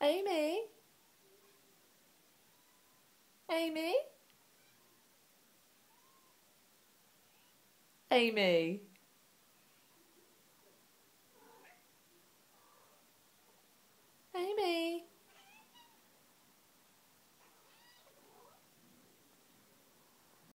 Amy? Amy? Amy?